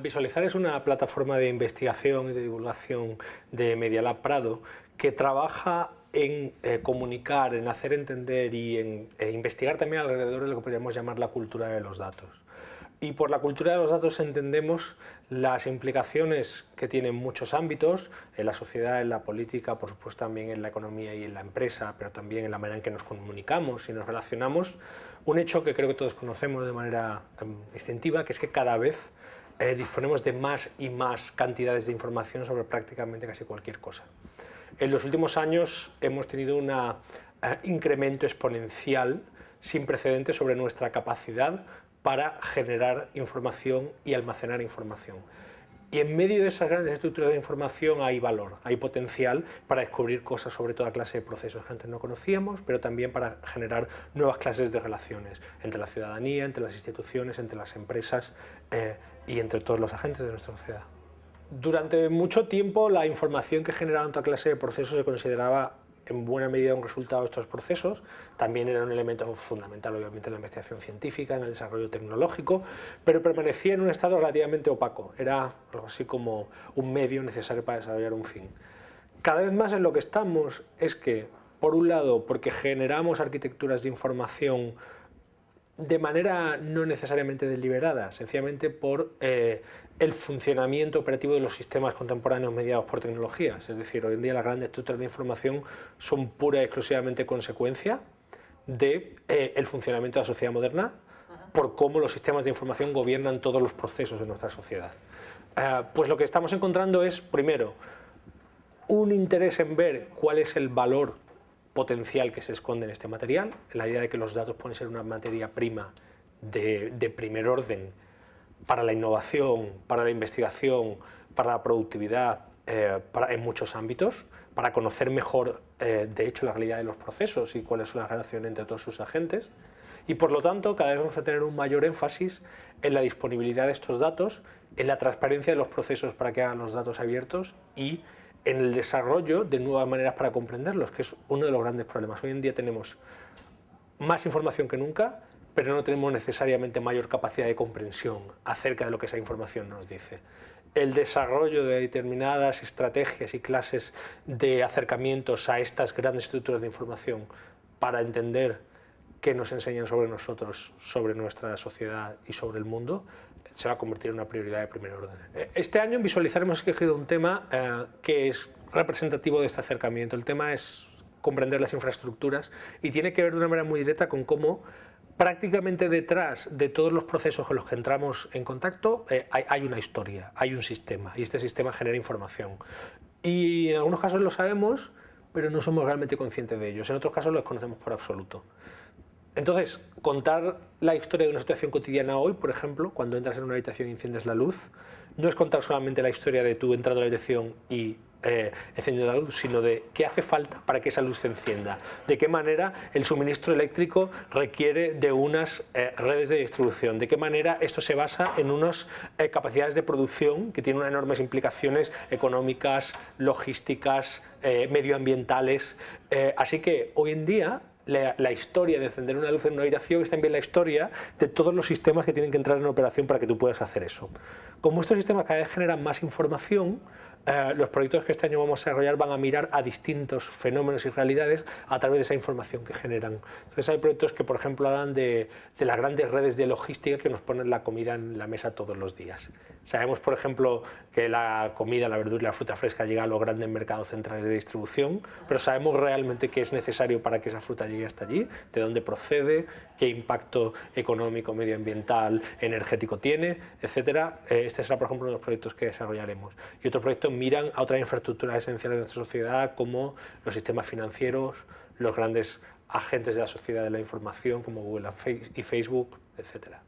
Visualizar es una plataforma de investigación y de divulgación de Media Lab Prado que trabaja en eh, comunicar, en hacer entender y en eh, investigar también alrededor de lo que podríamos llamar la cultura de los datos. Y por la cultura de los datos entendemos las implicaciones que tienen muchos ámbitos, en la sociedad, en la política, por supuesto también en la economía y en la empresa, pero también en la manera en que nos comunicamos y nos relacionamos. Un hecho que creo que todos conocemos de manera um, instintiva, que es que cada vez eh, disponemos de más y más cantidades de información sobre prácticamente casi cualquier cosa. En los últimos años hemos tenido un uh, incremento exponencial sin precedentes sobre nuestra capacidad para generar información y almacenar información. Y en medio de esas grandes estructuras de información hay valor, hay potencial para descubrir cosas sobre toda clase de procesos que antes no conocíamos, pero también para generar nuevas clases de relaciones entre la ciudadanía, entre las instituciones, entre las empresas eh, y entre todos los agentes de nuestra sociedad. Durante mucho tiempo la información que generaban toda clase de procesos se consideraba en buena medida un resultado de estos procesos, también era un elemento fundamental obviamente en la investigación científica, en el desarrollo tecnológico, pero permanecía en un estado relativamente opaco, era algo así como un medio necesario para desarrollar un fin. Cada vez más en lo que estamos es que, por un lado, porque generamos arquitecturas de información de manera no necesariamente deliberada, sencillamente por eh, el funcionamiento operativo de los sistemas contemporáneos mediados por tecnologías. Es decir, hoy en día las grandes estructuras de información son pura y exclusivamente consecuencia del de, eh, funcionamiento de la sociedad moderna, por cómo los sistemas de información gobiernan todos los procesos de nuestra sociedad. Eh, pues lo que estamos encontrando es, primero, un interés en ver cuál es el valor potencial que se esconde en este material, la idea de que los datos pueden ser una materia prima de, primer orden para la innovación, para la investigación, para la productividad, eh, en muchos ámbitos, para conocer mejor, eh, de hecho, la realidad de los procesos y cuáles son las relaciones entre todos sus agentes. Y por lo tanto, cada vez vamos a tener un mayor énfasis en la disponibilidad de estos datos, en la transparencia de los procesos para que hagan los datos abiertos y en el desarrollo de nuevas maneras para comprenderlos, que es uno de los grandes problemas. Hoy en día tenemos más información que nunca, pero no tenemos necesariamente mayor capacidad de comprensión acerca de lo que esa información nos dice. El desarrollo de determinadas estrategias y clases de acercamientos a estas grandes estructuras de información para entender qué nos enseñan sobre nosotros, sobre nuestra sociedad y sobre el mundo, se va a convertir en una prioridad de primer orden. Eh, este año en Visualizar hemos escogido un tema eh, que es representativo de este acercamiento. El tema es comprender las infraestructuras y tiene que ver de una manera muy directa con cómo prácticamente detrás de todos los procesos con los que entramos en contacto eh, hay, hay, una historia, hay un sistema y este sistema genera información. Y en algunos casos lo sabemos, pero no somos realmente conscientes de ellos. En otros casos los conocemos por absoluto. Entonces, contar la historia de una situación cotidiana hoy, por ejemplo, cuando entras en una habitación y enciendes la luz, no es contar solamente la historia de tú entrando a la habitación y eh, encendiendo la luz, sino de qué hace falta para que esa luz se encienda, de qué manera el suministro eléctrico requiere de unas eh, redes de distribución, de qué manera esto se basa en unas eh, capacidades de producción que tienen unas enormes implicaciones económicas, logísticas, medioambientales. así que hoy en día la, historia de encender una luz en una habitación es también la historia de todos los sistemas que tienen que entrar en operación para que tú puedas hacer eso. Como estos sistemas cada vez generan más información, eh, los proyectos que este año vamos a desarrollar van a mirar a distintos fenómenos y realidades a través de esa información que generan. Entonces hay proyectos que, por ejemplo, hablan de, las grandes redes de logística que nos ponen la comida en la mesa todos los días. Sabemos, por ejemplo, que la comida, la verdura y la fruta fresca llega a los grandes mercados centrales de distribución, pero sabemos realmente qué es necesario para que esa fruta llegue hasta allí, de dónde procede, qué impacto económico, medioambiental, energético tiene, etc. Eh, este será, por ejemplo, uno de los proyectos que desarrollaremos. Y otro proyecto miran a otras infraestructuras esenciales de nuestra sociedad como los sistemas financieros, los grandes agentes de la sociedad de la información como Google y Facebook, etcétera.